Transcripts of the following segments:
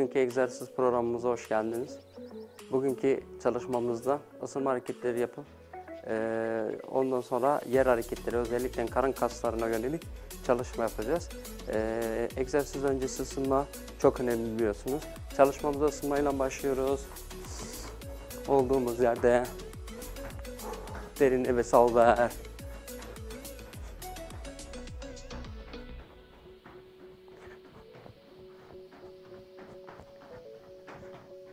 Bugünkü egzersiz programımıza hoş geldiniz. Bugünkü çalışmamızda ısınma hareketleri yapıp eee, ondan sonra yer hareketleri özellikle karın kaslarına yönelik çalışma yapacağız. Eee egzersiz öncesi ısınma çok önemli biliyorsunuz. Çalışmamıza ısınmayla başlıyoruz. Olduğumuz yerde derin nefes al ver.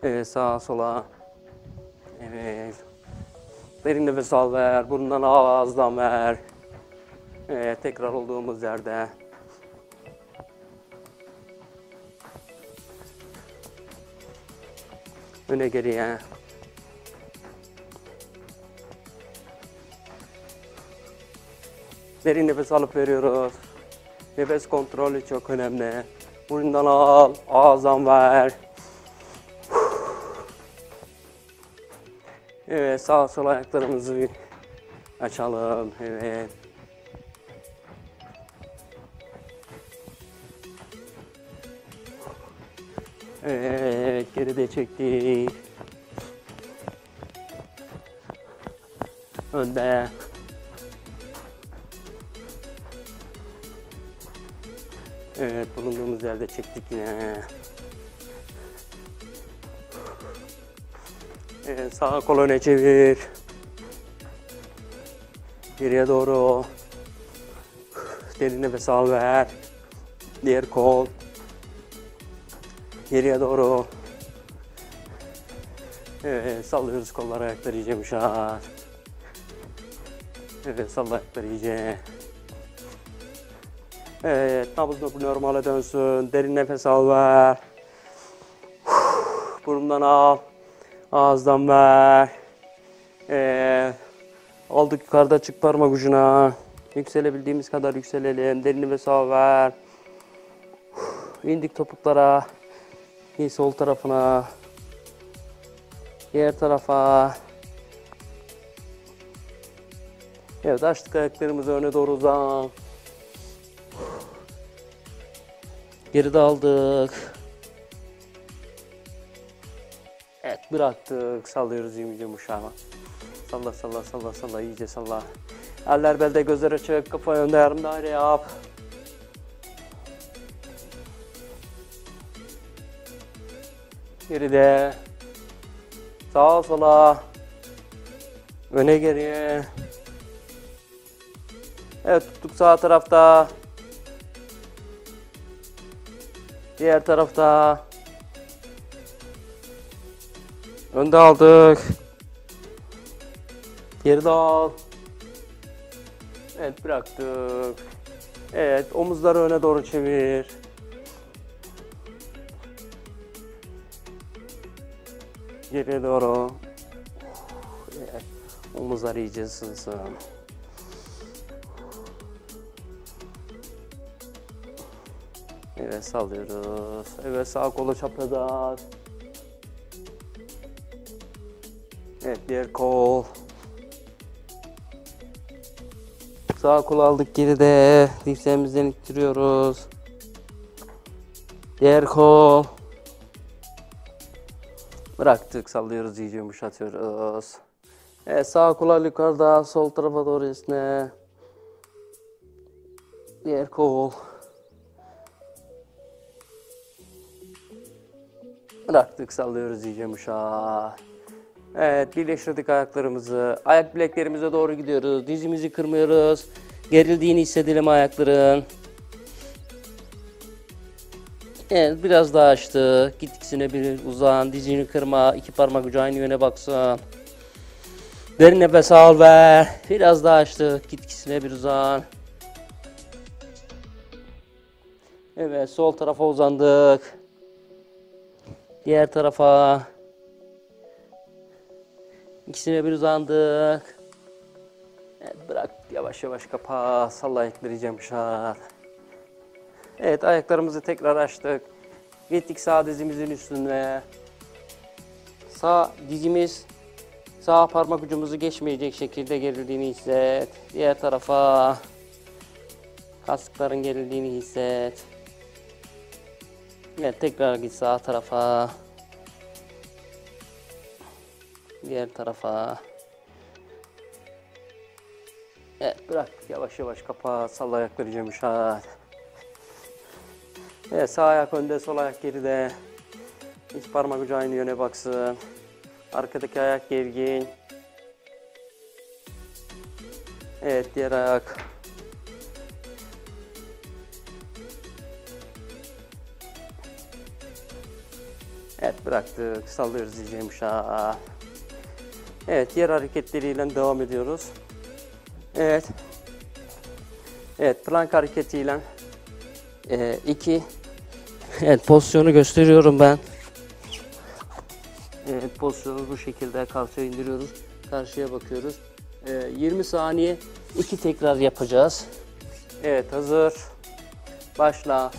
Evet sağa sola. Evet. Derin nefes al ver. Burundan ağızdan ver. Evet tekrar olduğumuz yerde. Öne geriye. Derin nefes alıp veriyoruz. Nefes kontrolü çok önemli. Burundan al, ağızdan ver. Evet, sağ sol ayaklarımızı bir açalım. Evet. Evet, geride çektik. Önde. Evet, bulunduğumuz yerde çektik yine. Evet, sağ kol öne çevir. Geriye doğru. Derin nefes al ver. Diğer kol. Geriye doğru. Evet, sallıyoruz kolları ayakları iyice yumuşar. Evet, salla ayakları iyice. Evet, nabız normale dönsün. Derin nefes al ver. Burundan al. Ağızdan ver. Ee, aldık yukarıda çık parmak ucuna. Yükselebildiğimiz kadar yükselelim. Derin nefes al ver. İndik topuklara. İyi sol tarafına. Diğer tarafa. Evet açtık ayaklarımızı öne doğru uzan. Geride aldık. Evet bıraktık. Sallıyoruz yumuşama. Salla salla salla salla iyice salla. Eller belde gözler açık. Kafa önde yarım daire yap. Geride. Sağa sola. Öne geriye. Evet tuttuk sağ tarafta. Diğer tarafta. Önde aldık. Geride al. Evet bıraktık. Evet omuzları öne doğru çevir. Geriye doğru. Evet. Omuzlar iyice ısınsın. Evet sallıyoruz. Evet sağ kolu çapraz. Evet diğer kol. Sağ kol aldık geride. Dirseğimizden ittiriyoruz. Diğer kol. Bıraktık sallıyoruz iyice yumuşatıyoruz. Evet sağ kol yukarıda sol tarafa doğru esne. Diğer kol. Bıraktık sallıyoruz iyice yumuşat. Evet birleştirdik ayaklarımızı. Ayak bileklerimize doğru gidiyoruz. Dizimizi kırmıyoruz. Gerildiğini hissedelim ayakların. Evet biraz daha açtık. Git ikisine bir uzan. Dizini kırma. iki parmak ucu aynı yöne baksın. Derin nefes al ver. Biraz daha açtık. Git ikisine bir uzan. Evet sol tarafa uzandık. Diğer tarafa. İkisine bir uzandık. Evet, bırak yavaş yavaş kapa. Salla ayakları iyice yumuşar. Evet ayaklarımızı tekrar açtık. Gittik sağ dizimizin üstüne. Sağ dizimiz sağ parmak ucumuzu geçmeyecek şekilde gerildiğini hisset. Diğer tarafa kasıkların gerildiğini hisset. Evet tekrar git sağ tarafa. Diğer tarafa. Evet bırak yavaş yavaş kapat. Sal ayakları yumuşat. Evet sağ ayak önde sol ayak geride. İç parmak ucu aynı yöne baksın. Arkadaki ayak gergin. Evet diğer ayak. Evet bıraktık. Sallıyoruz iyice yumuşak. Evet diğer hareketleriyle devam ediyoruz. Evet. Evet plank hareketiyle e, iki Evet pozisyonu gösteriyorum ben. Evet pozisyonu bu şekilde karşıya indiriyoruz. Karşıya bakıyoruz. E, 20 saniye iki tekrar yapacağız. Evet hazır. Başla.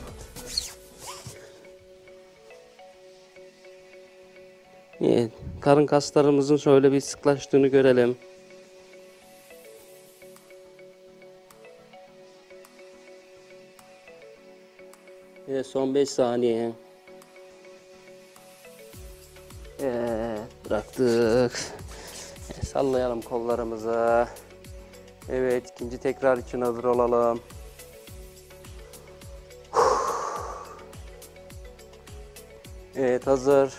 Karın kaslarımızın şöyle bir sıklaştığını görelim. Evet, son 5 saniye. Evet, bıraktık. Evet, sallayalım kollarımızı. Evet, ikinci tekrar için hazır olalım. Evet, hazır.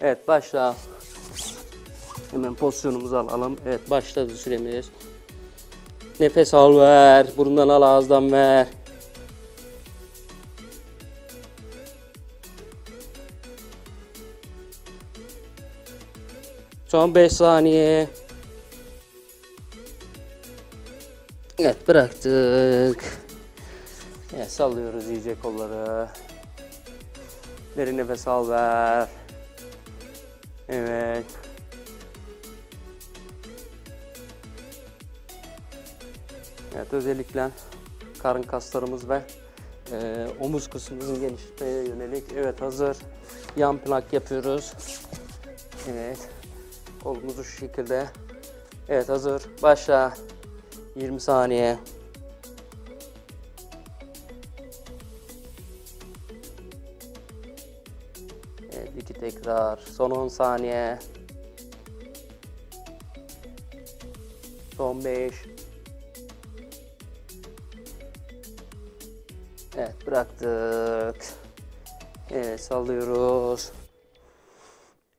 Evet, başla. Hemen pozisyonumuzu alalım. Evet, başladı süremiz. Nefes al ver. Burundan al ağızdan ver. Son 5 saniye. Evet bıraktık. Evet sallıyoruz iyice kolları. Derin nefes al ver. Evet. Evet özellikle karın kaslarımız ve e, omuz kısmımızın genişletmeye yönelik. Evet hazır. Yan plank yapıyoruz. Evet. Kolumuzu şu şekilde. Evet hazır. Başla. 20 saniye. Tekrar. Son 10 saniye. Son 5. Evet bıraktık. Evet sallıyoruz.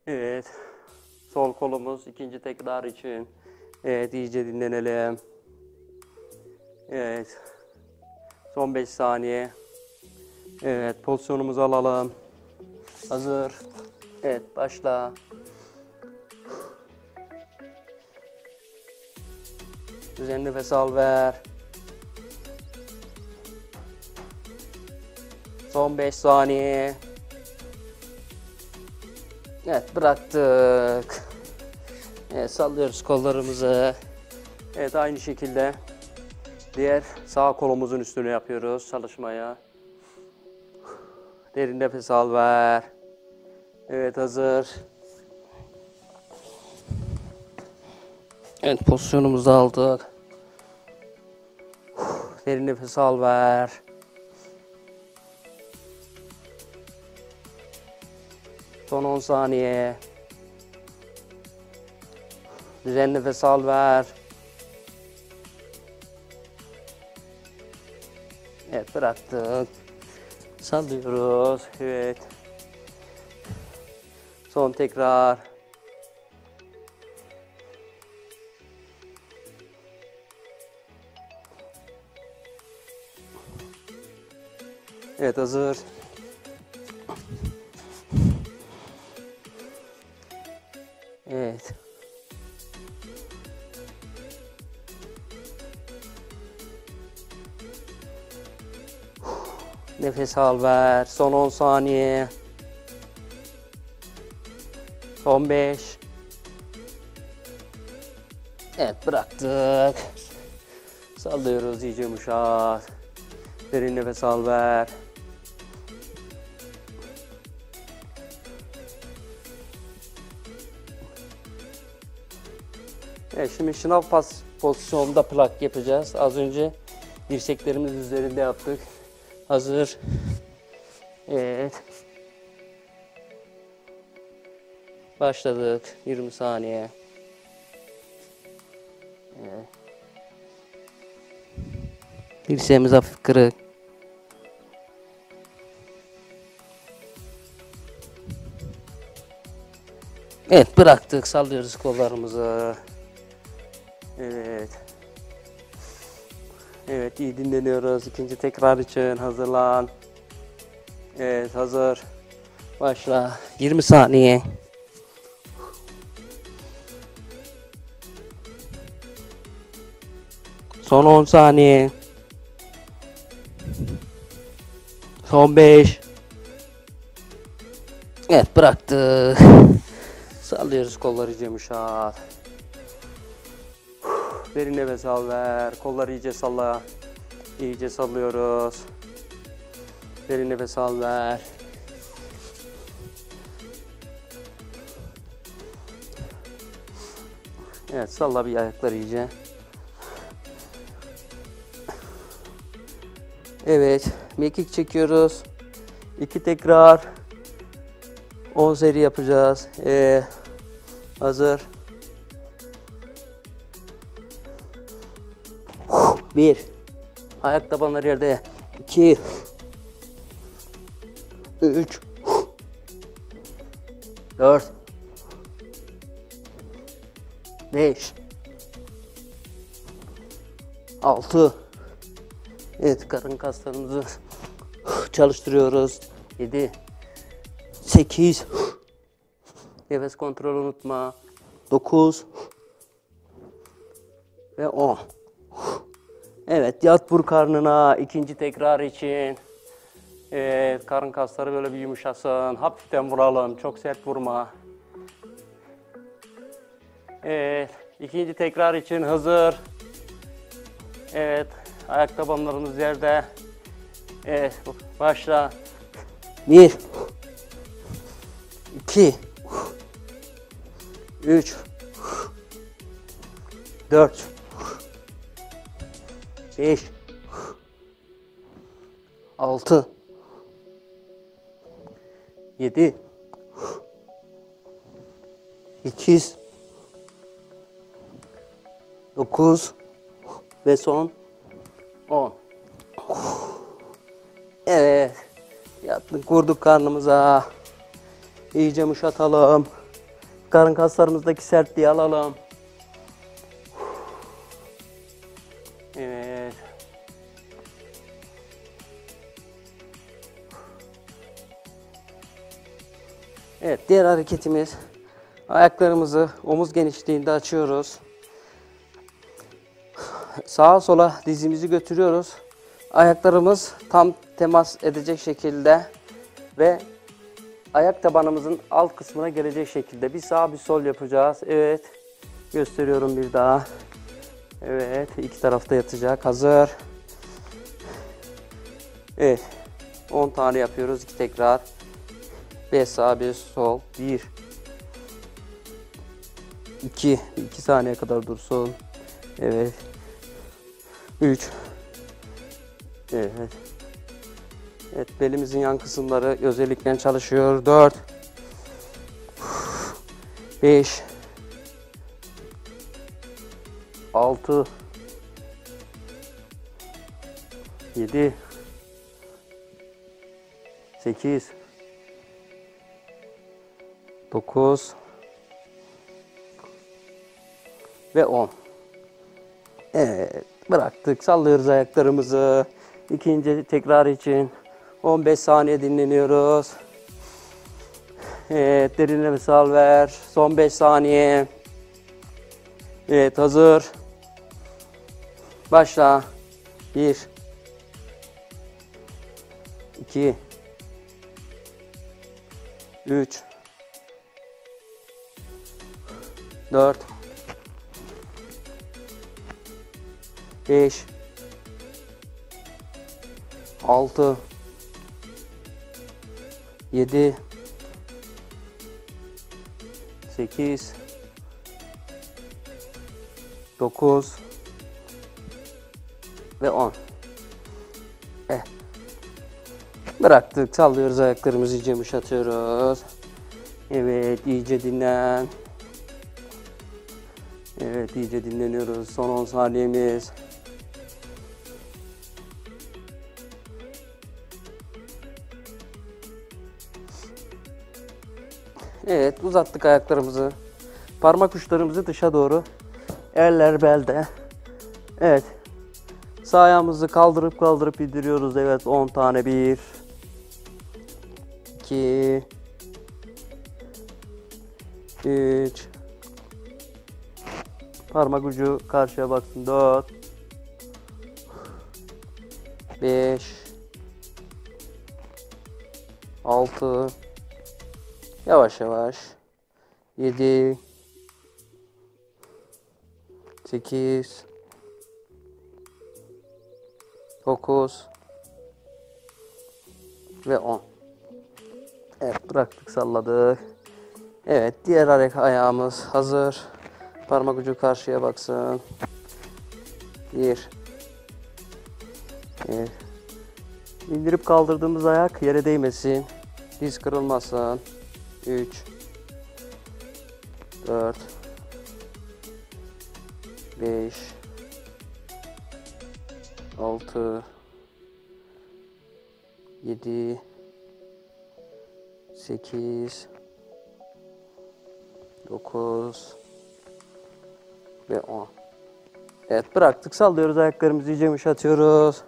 Evet. Sol kolumuz ikinci tekrar için. Evet iyice dinlenelim. Evet. Son 5 saniye. Evet pozisyonumuzu alalım. Hazır. Evet başla. Düzenli nefes al ver. Son 5 saniye. Evet bıraktık. Evet sallıyoruz kollarımızı. Evet aynı şekilde diğer sağ kolumuzun üstüne yapıyoruz çalışmaya. Derin nefes al ver. Evet hazır. Evet pozisyonumuzu aldık. Derin nefes al ver. Son 10 saniye. Düzenli nefes al ver. Evet bıraktık. Sallıyoruz. Evet. Son tekrar. Evet hazır. Evet. Nefes al ver. Son 10 saniye. Son 5. Evet bıraktık. Sallıyoruz iyice yumuşat. Derin nefes al ver. Evet şimdi şınav pas pozisyonunda plak yapacağız. Az önce dirseklerimiz üzerinde yaptık. Hazır. Evet. Başladık. 20 saniye. Evet. Dirseğimiz hafif kırık. Evet bıraktık. Sallıyoruz kollarımızı. Evet. Evet iyi dinleniyoruz. İkinci tekrar için hazırlan. Evet hazır. Başla. 20 saniye. Son 10 saniye. Son 5. Evet bıraktık. Sallıyoruz kolları iyice yumuşat. Derin nefes al ver. Kolları iyice salla. İyice sallıyoruz. Derin nefes al ver. Evet salla bir ayakları iyice. Evet mekik çekiyoruz. İki tekrar. 10 seri yapacağız. Ee, hazır. Bir. Ayak tabanları yerde. İki. Üç. Dört. Beş. Altı. Evet karın kaslarımızı çalıştırıyoruz. Yedi. Sekiz. Nefes kontrol unutma. Dokuz. Ve on. Evet yat vur karnına ikinci tekrar için. Evet karın kasları böyle bir yumuşasın. Hafiften vuralım. Çok sert vurma. Evet ikinci tekrar için hazır. Evet ayak tabanlarımız yerde. Evet başla. Bir. iki, Üç. Dört. 5 6 7 8 9 ve son 10 Evet. Yattık vurduk karnımıza. İyice muşatalım. Karın kaslarımızdaki sertliği alalım. Evet. Evet, diğer hareketimiz. Ayaklarımızı omuz genişliğinde açıyoruz. Sağa sola dizimizi götürüyoruz. Ayaklarımız tam temas edecek şekilde ve ayak tabanımızın alt kısmına gelecek şekilde bir sağ bir sol yapacağız. Evet. Gösteriyorum bir daha. Evet, iki tarafta yatacak. Hazır. Evet. 10 tane yapıyoruz. iki tekrar. 5 sağ, 1 sol. 1 2 2 saniye kadar dursun. Evet. 3 Evet. Evet, belimizin yan kısımları özellikle çalışıyor. 4 5 6 7 8 9 ve 10 Evet bıraktık. Sallıyoruz ayaklarımızı. İkinci tekrar için 15 saniye dinleniyoruz. Evet derin nefes al ver. Son 5 saniye. Evet hazır. Başla. 1 2 3 4 5 6 7 8 9 ve 10. Eh. Bıraktık. Sallıyoruz ayaklarımızı iyice yumuşatıyoruz. Evet iyice dinlen. Evet iyice dinleniyoruz. Son 10 saniyemiz. Evet uzattık ayaklarımızı. Parmak uçlarımızı dışa doğru. Eller belde. Evet. Sağ ayağımızı kaldırıp kaldırıp indiriyoruz. Evet 10 tane. 1 2 3 Parmak ucu karşıya baksın. 4 5 6 Yavaş yavaş 7 8 9 ve 10 Evet bıraktık salladık. Evet diğer ayak ayağımız hazır. Parmak ucu karşıya baksın. Bir. Evet. İndirip kaldırdığımız ayak yere değmesin. Diz kırılmasın. 3 4 5 6 7 8 9 ve 10 Evet bıraktık sallıyoruz ayaklarımızı iyice yumuşatıyoruz.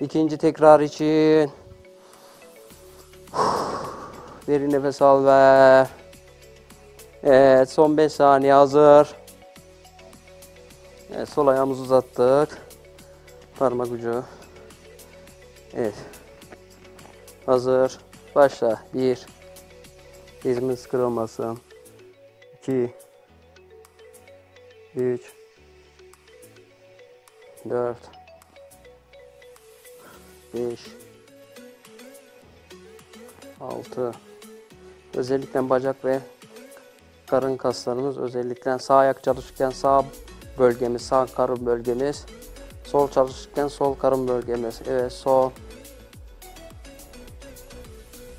İkinci tekrar için. Derin nefes al ver. Evet son 5 saniye hazır. Evet sol ayağımızı uzattık. Parmak ucu. Evet. Hazır. Başla. 1 Dizimiz kırılmasın. 2 3 4 5 6 Özellikle bacak ve karın kaslarımız özellikle sağ ayak çalışırken sağ bölgemiz, sağ karın bölgemiz, sol çalışırken sol karın bölgemiz. Evet, sol.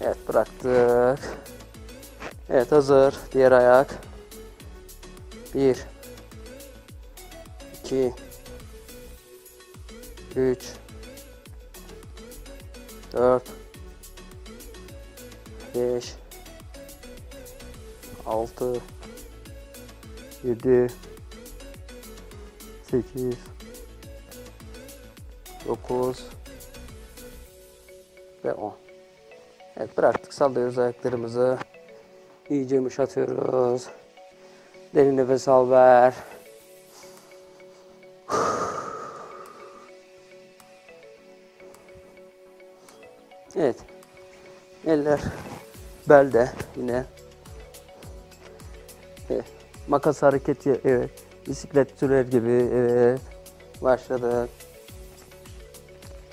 Evet, bıraktık. Evet, hazır. Diğer ayak. 1 2 3 4 5 6 7 8 9 ve 10 Evet bıraktık. Sallıyoruz ayaklarımızı iyice yumuşatıyoruz. Derin nefes al ver. Evet. Eller belde yine Evet. Makas hareketi evet. Bisiklet sürer gibi evet. Başladık.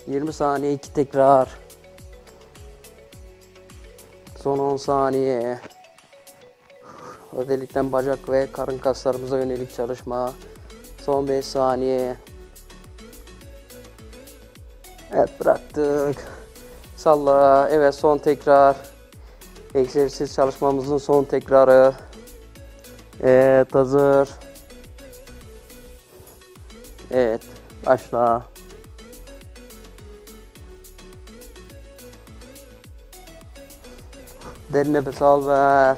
20 saniye iki tekrar. Son 10 saniye. Özellikle bacak ve karın kaslarımıza yönelik çalışma. Son 5 saniye. Evet bıraktık. Salla. Evet son tekrar. Egzersiz çalışmamızın son tekrarı. Evet hazır. Evet başla. Derin nefes al ver.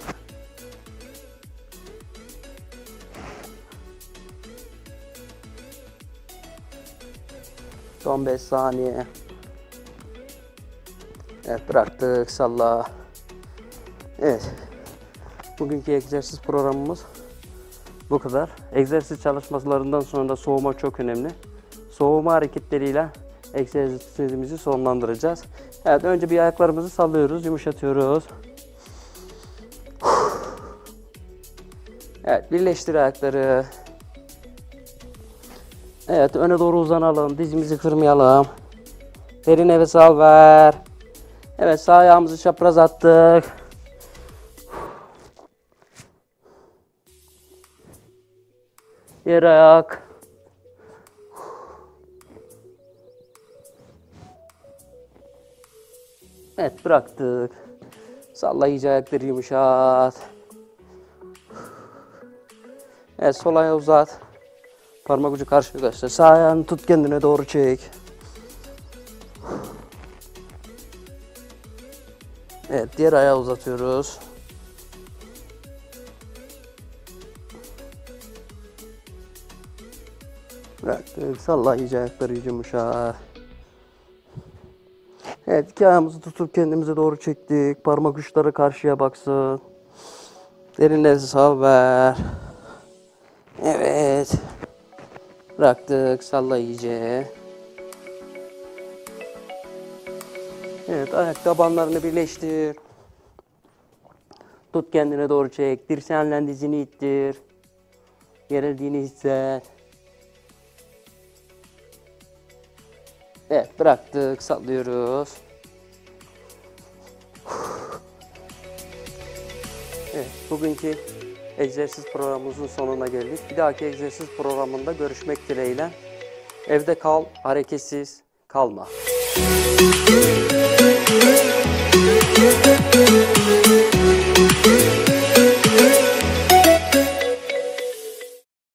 Son 5 saniye. Evet bıraktık salla. Evet. Bugünkü egzersiz programımız bu kadar. Egzersiz çalışmalarından sonra soğuma çok önemli. Soğuma hareketleriyle egzersizimizi sonlandıracağız. Evet önce bir ayaklarımızı sallıyoruz, yumuşatıyoruz. Evet birleştir ayakları. Evet öne doğru uzanalım, dizimizi kırmayalım. Derin nefes al ver. Evet sağ ayağımızı çapraz attık. Diğer ayak. Evet bıraktık. Salla iyice ayakları yumuşat. Evet sol ayağı uzat. Parmak ucu karşı göster. Sağ ayağını tut kendine doğru çek. Evet diğer ayağı uzatıyoruz. Salla iyice ayakları iyice. Evet iki ayağımızı tutup kendimize doğru çektik. Parmak uçları karşıya baksın. Derin nefes al ver. Evet. Bıraktık. Salla iyice. Evet ayak tabanlarını birleştir. Tut kendine doğru çek. Dirseğinle dizini ittir. Gerildiğini hisset. Evet bıraktık sallıyoruz. Evet bugünkü egzersiz programımızın sonuna geldik. Bir dahaki egzersiz programında görüşmek dileğiyle. Evde kal, hareketsiz kalma. Müzik